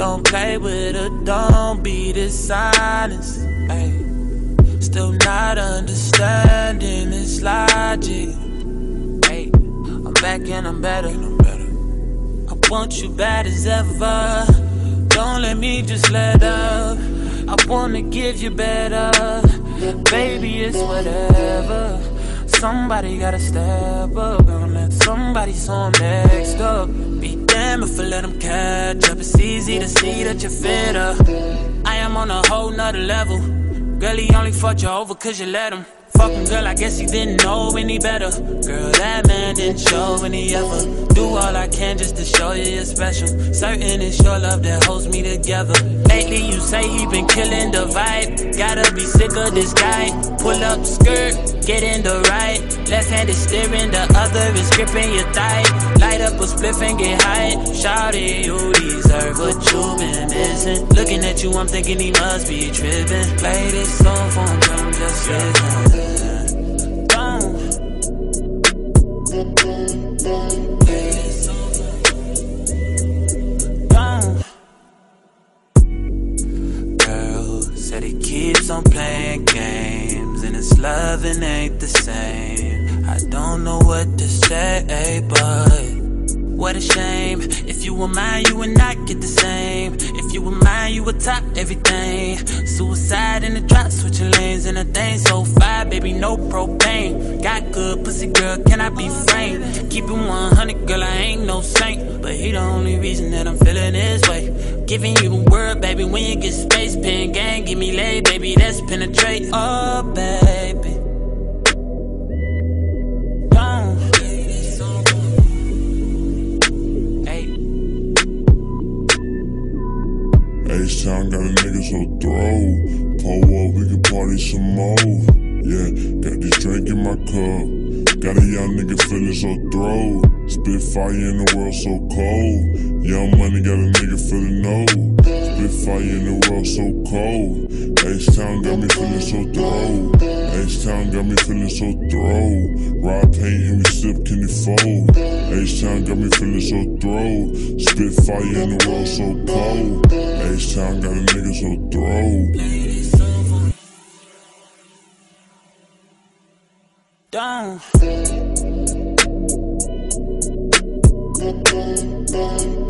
better don't be this silence. Ay. Still not understanding this logic. Ay. I'm back and I'm better. I'm better. I want you bad as ever. Don't let me just let up. I wanna give you better. Baby, it's whatever. Somebody gotta step up and let somebody so next up. Be damn if I let them catch up. It's easy to see that you're fit up. I am on a whole nother level. Girl, he only fucked you over cause you let him. Fucking girl, I guess he didn't know any better. Girl, that man didn't show any effort. Do all I can just to show you you're special. Certain it's your love that holds me together. Lately, you say he been killing the vibe. Gotta be sick of this guy. Pull up skirt, get in the right. Left hand is steering, the other is gripping your thigh. Light up a spliff and get high. Shawty, you deserve what you've been missing. Looking at you, I'm thinking he must be tripping. Play this song for him, I'm just listen. Said he keeps on playing games and his loving ain't the same. I don't know what to say, but what a shame. If you were mine, you would not get the same. If you were mine, you would top everything. Suicide in the drop, switching lanes and a thing so fire, baby, no propane. Got good pussy, girl, can I be frank? Keep it 100, girl, I ain't no saint. But he the only reason that I'm feeling this way. Giving you the word, baby, when you get space, pen me baby, that's penetrate. Oh, baby. Uh. H-Town got a nigga so throw. Pull up, we can party some more. Yeah, got this drink in my cup. Got a young nigga feeling so throw. Spit fire in the world so cold. Young money got a nigga feeling old. Spit fire in the world so cold. H-Town got me feeling so throw. H-Town got me feeling so throw. Rob paint and we sip can you fold. H-Town got me feeling so throw. Spit fire in the world so cold. H-Town got a nigga so throw. Down. Down.